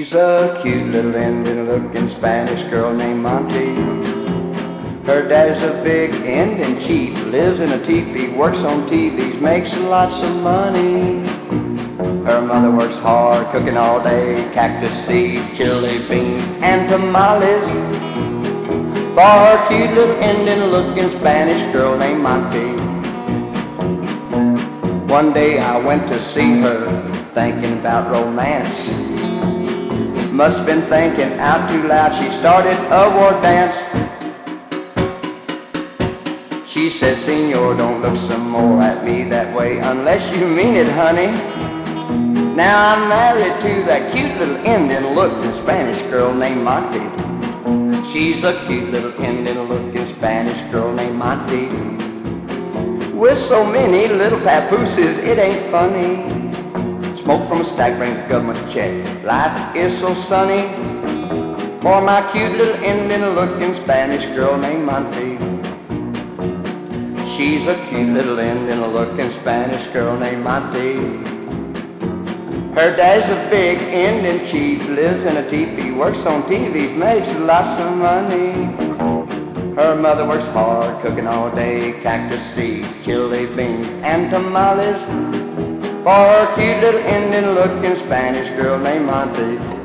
She's a cute little Indian looking Spanish girl named Monty. Her dad's a big Indian chief, lives in a teepee, works on TVs, makes lots of money. Her mother works hard, cooking all day, cactus seed, chili bean, and tamales. For her cute little Indian looking Spanish girl named Monty. One day I went to see her, thinking about romance. Must have been thinking out too loud, she started a war dance. She said, Senor, don't look some more at me that way unless you mean it, honey. Now I'm married to that cute little Indian looking Spanish girl named Monty. She's a cute little Indian looking Spanish girl named Monty. With so many little papooses, it ain't funny. Smoke from a stack brings a government check. Life is so sunny for my cute little Indian looking Spanish girl named Monty. She's a cute little Indian looking Spanish girl named Monty. Her dad's a big Indian chief, lives in a teepee, works on TVs, makes lots of money. Her mother works hard, cooking all day, cactus seeds, chili beans, and tamales. For her cute little Indian looking Spanish girl named Monty.